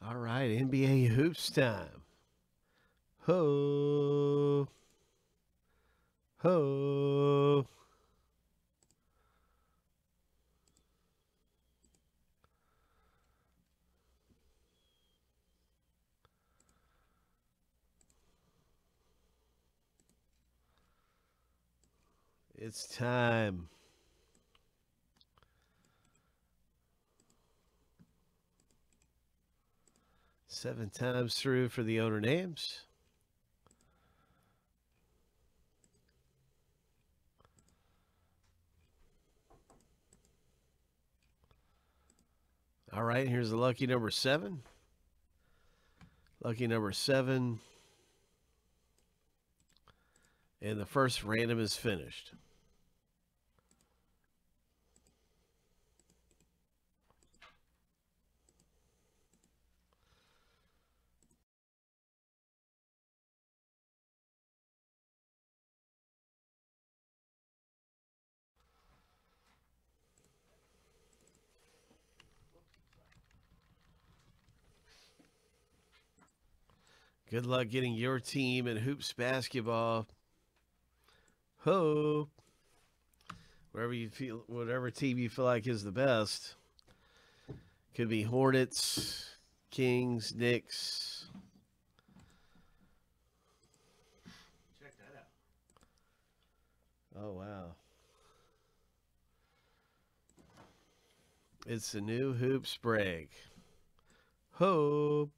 All right, NBA hoops time. Ho. Ho. It's time. Seven times through for the owner names. All right, here's the lucky number seven. Lucky number seven. And the first random is finished. Good luck getting your team in hoops basketball. Hope. Wherever you feel, whatever team you feel like is the best. Could be Hornets, Kings, Knicks. Check that out. Oh, wow. It's the new hoops break. Hope.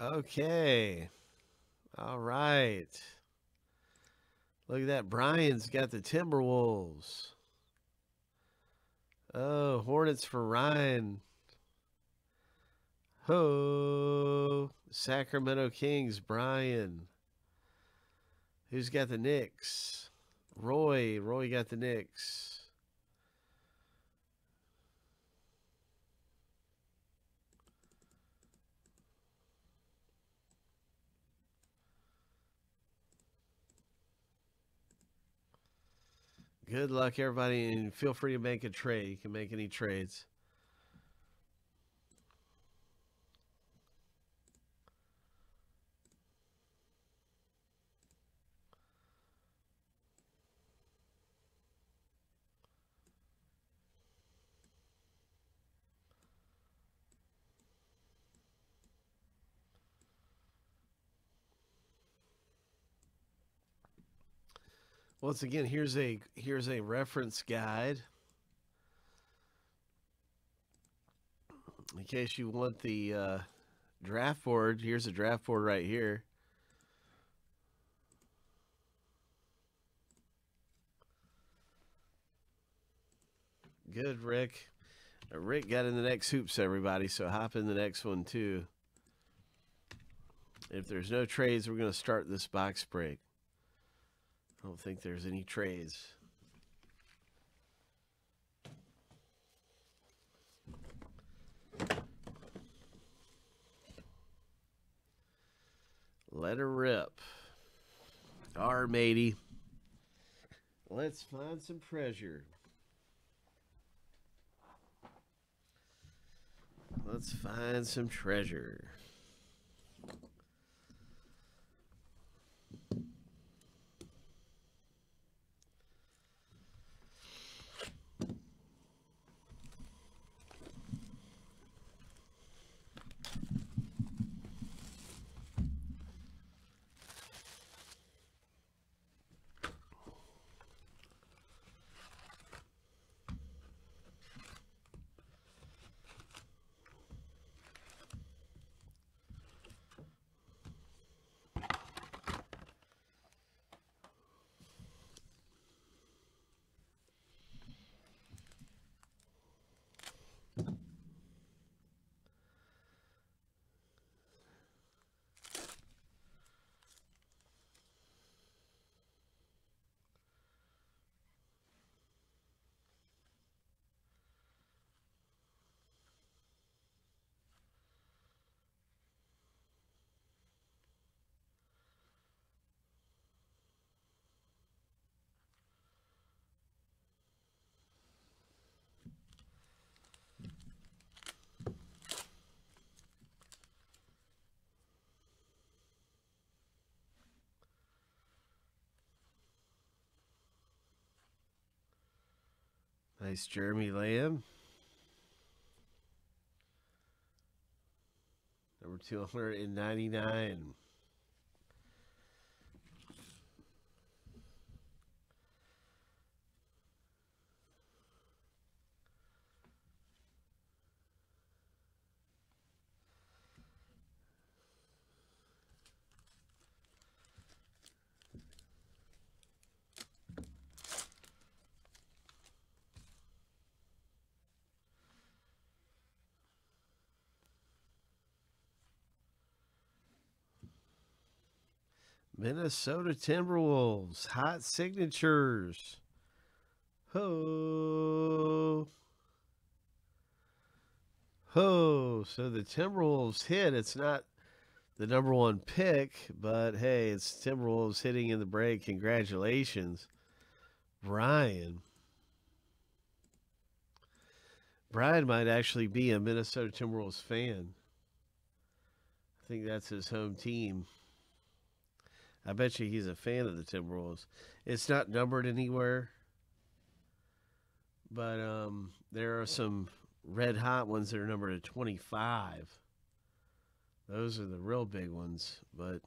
Okay. All right. Look at that. Brian's got the Timberwolves. Oh, Hornets for Ryan. Ho. Sacramento Kings, Brian. Who's got the Knicks? Roy. Roy got the Knicks. Good luck, everybody, and feel free to make a trade. You can make any trades. Once again, here's a here's a reference guide. In case you want the uh, draft board, here's a draft board right here. Good, Rick. Rick got in the next hoops, everybody, so hop in the next one too. If there's no trades, we're going to start this box break. Don't think there's any trays. Let her rip. Our matey. Let's find some treasure. Let's find some treasure. Nice Jeremy Lamb. Number 299. Minnesota Timberwolves, hot signatures. Ho. Ho. So the Timberwolves hit. It's not the number one pick, but hey, it's Timberwolves hitting in the break. Congratulations, Brian. Brian might actually be a Minnesota Timberwolves fan. I think that's his home team. I bet you he's a fan of the Timberwolves. It's not numbered anywhere, but um, there are some red hot ones that are numbered at 25. Those are the real big ones, but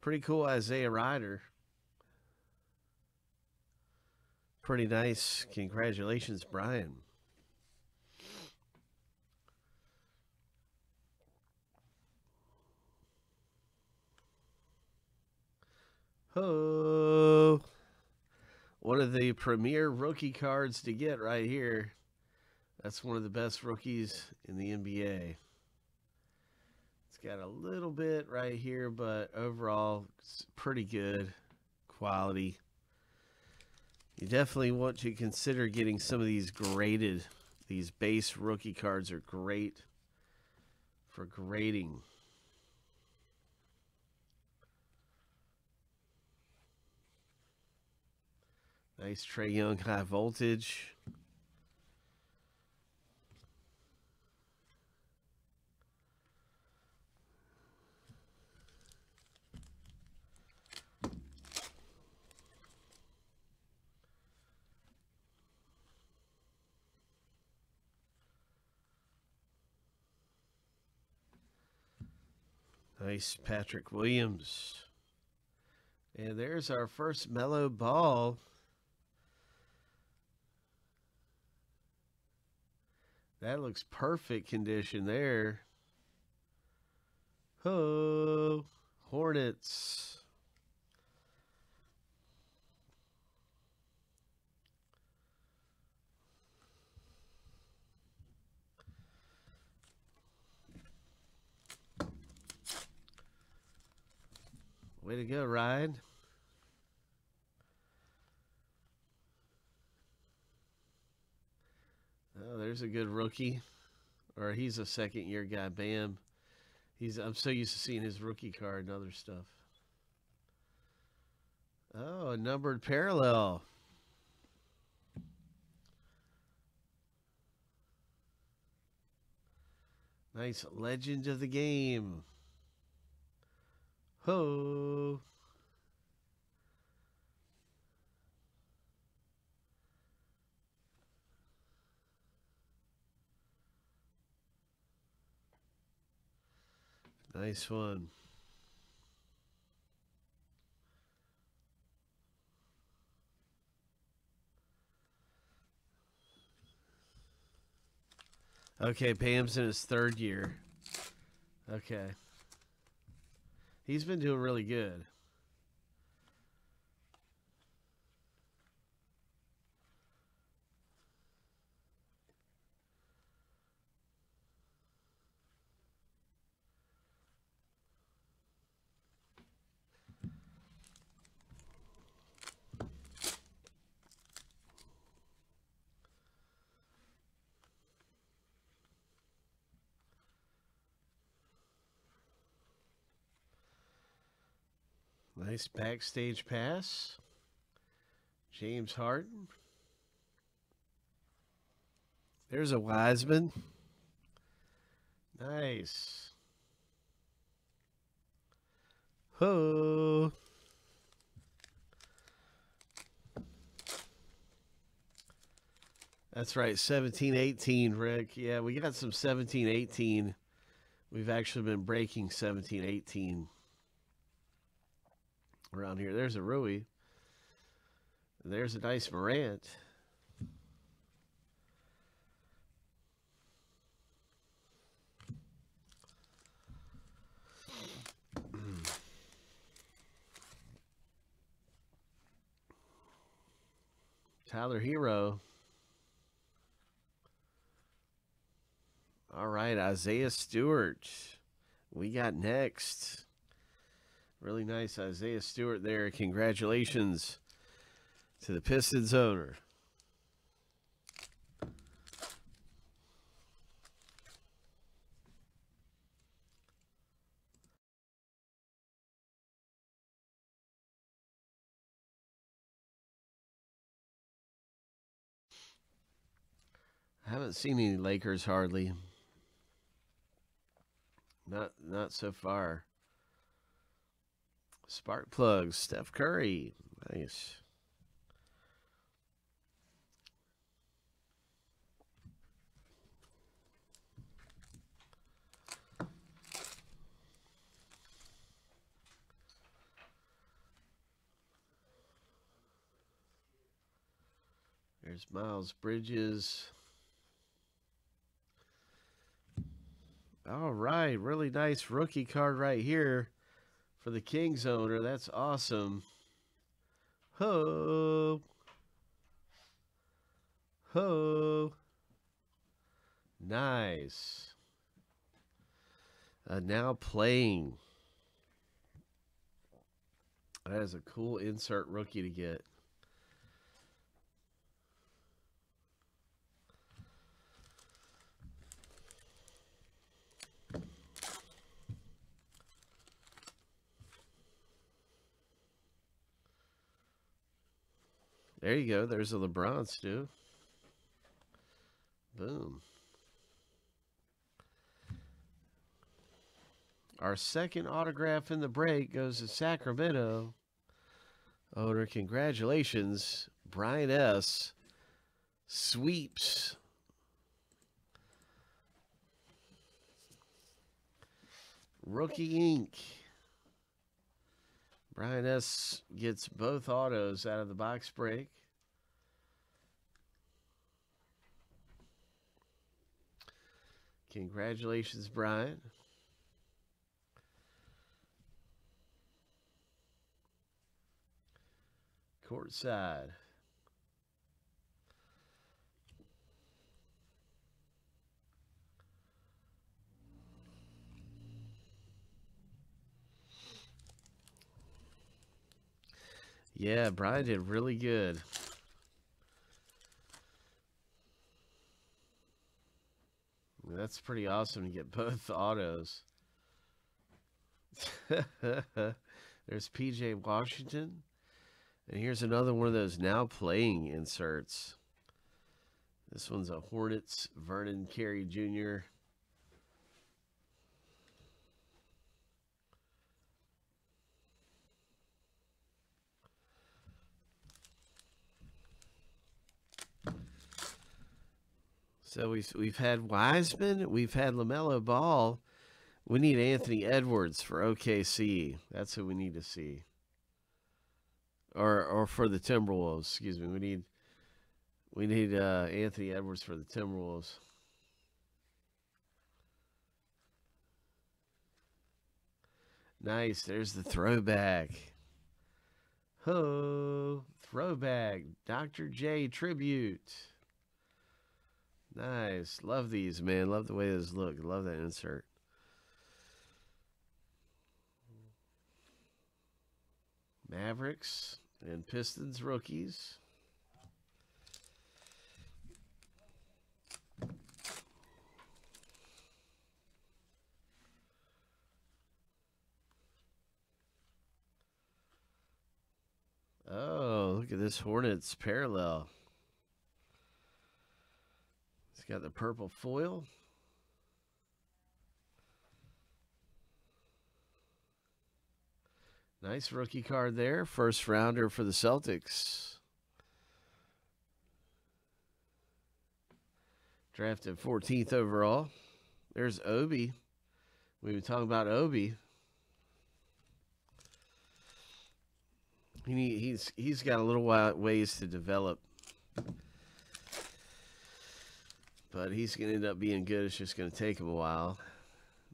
pretty cool Isaiah Rider. Pretty nice. Congratulations, Brian. Oh, one of the premier rookie cards to get right here. That's one of the best rookies in the NBA. It's got a little bit right here, but overall, it's pretty good quality. You definitely want to consider getting some of these graded. These base rookie cards are great for grading. Nice Trae Young high voltage. Nice Patrick Williams. And there's our first Melo Ball. That looks perfect condition there. Oh, Hornets. Way to go, Ryan. Oh, there's a good rookie. Or he's a second year guy. Bam. He's I'm so used to seeing his rookie card and other stuff. Oh, a numbered parallel. Nice legend of the game. Ho. Nice one. Okay, Bam's in his third year. Okay. He's been doing really good. Nice backstage pass. James Harden. There's a Wiseman. Nice. Ho. That's right, 17 18, Rick. Yeah, we got some 17 18. We've actually been breaking 17 18 around here. There's a Rui. There's a nice Morant. Tyler Herro. All right, Isaiah Stewart. We got next. Really nice Isaiah Stewart there. Congratulations to the Pistons owner. I haven't seen any Lakers hardly. Not not so far. Spark plugs, Steph Curry. Nice. There's Miles Bridges. All right, really nice rookie card right here for the Kings owner. That's awesome. Ho. Ho. Nice. Uh, now playing. That is a cool insert rookie to get. There you go. There's a LeBron, Stu. Boom. Our second autograph in the break goes to Sacramento. Owner, congratulations. Brian S. Sweeps. Rookie Ink. Brian S. gets both autos out of the box break. Congratulations, Brian. Courtside. Yeah, Brian did really good. That's pretty awesome to get both autos. There's PJ Washington. And here's another one of those now playing inserts. This one's a Hornets Vernon Carey Jr. So we've we've had Wiseman, we've had LaMelo Ball. We need Anthony Edwards for OKC. That's who we need to see. Or or for the Timberwolves, excuse me. We need we need uh, Anthony Edwards for the Timberwolves. Nice. There's the throwback. Ho, throwback. Dr. J tribute. Nice. Love these, man. Love the way those look. Love that insert. Mavericks and Pistons rookies. Oh, look at this Hornets parallel. Got the purple foil. Nice rookie card there. First rounder for the Celtics. Drafted 14th overall. There's Obi. We've been talking about Obi. He, he's he's got a little ways to develop, but he's going to end up being good. It's just going to take him a while,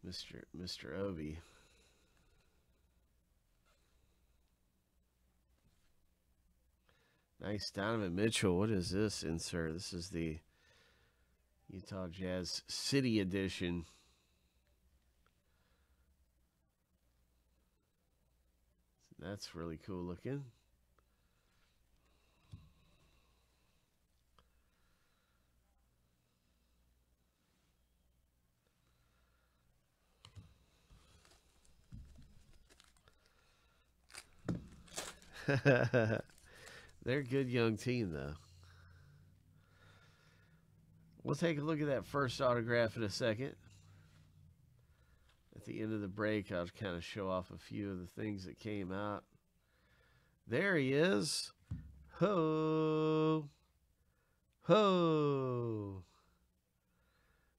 Mister Mister Obi. Nice Donovan Mitchell. What is this insert? This is the Utah Jazz City Edition. That's really cool looking. They're a good young team, though. We'll take a look at that first autograph in a second. At the end of the break, I'll kind of show off a few of the things that came out. There he is. Ho! Ho!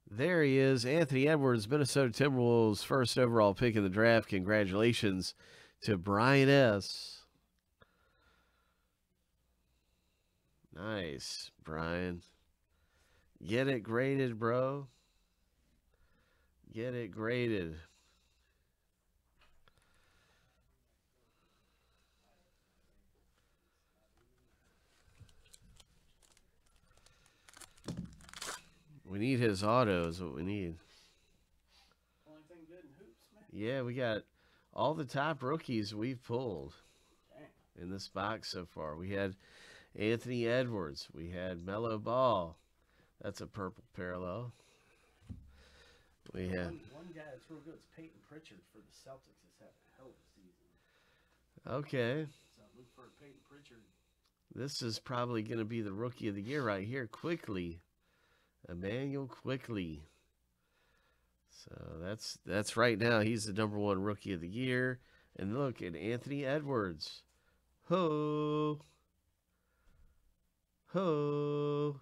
There he is. Anthony Edwards, Minnesota Timberwolves, first overall pick in the draft. Congratulations to Brian S. Nice, Brian. Get it graded, bro. Get it graded. We need his auto is what we need. Only thing good in hoops, man. Yeah, we got all the top rookies we've pulled Dang. in this box so far. We had Anthony Edwards. We had Melo Ball. That's a purple parallel. We had One, one guy that's real good is Payton Pritchard for the Celtics. Has had a hell of a season. okay. So look for Payton Pritchard. This is probably going to be the rookie of the year right here. Quickley, Immanuel Quickley. So that's that's right now. He's the number one rookie of the year. And look at Anthony Edwards. Ho, ho.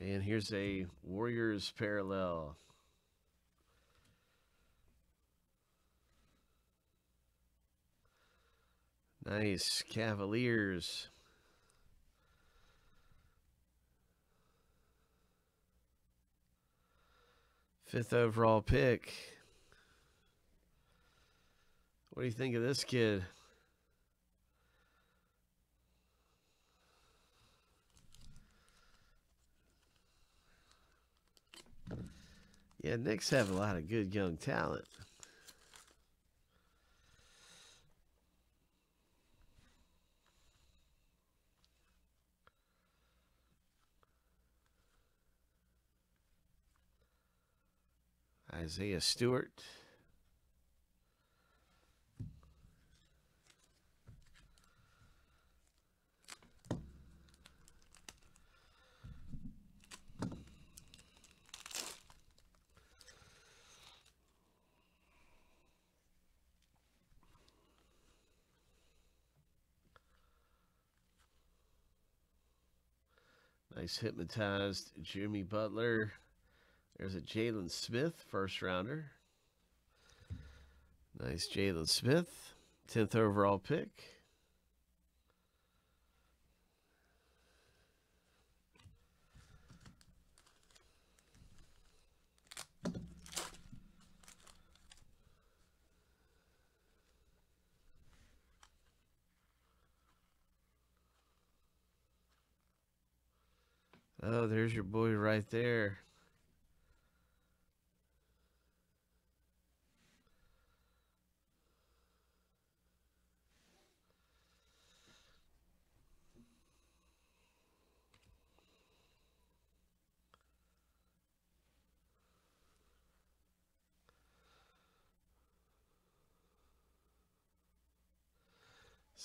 And here's a Warriors parallel. Nice. Cavaliers. Fifth overall pick. What do you think of this kid? Yeah, Knicks have a lot of good young talent. Isaiah Stewart. Nice hypnotized Jimmy Butler. There's a Jalen Smith, first rounder. Nice Jalen Smith, 10th overall pick. Oh, there's your boy right there.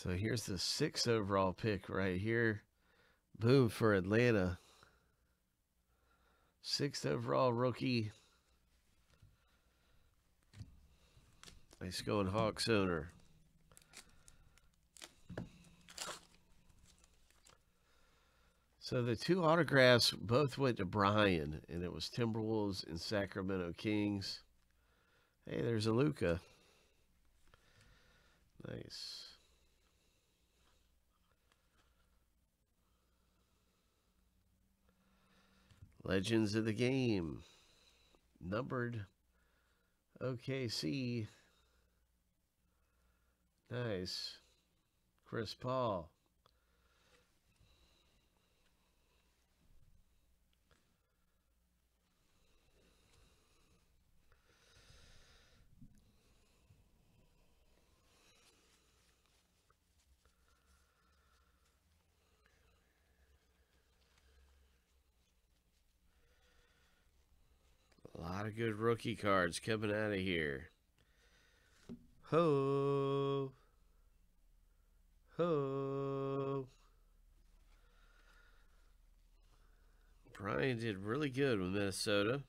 So here's the sixth overall pick right here. Boom for Atlanta. Sixth overall rookie. Nice going Hawks owner. So the two autographs both went to Brian, and it was Timberwolves and Sacramento Kings. Hey, there's a Luka. Nice. Legends of the Game. Numbered OKC. Nice. Chris Paul. Lot of good rookie cards coming out of here. Ho. Ho. Brian did really good with Minnesota.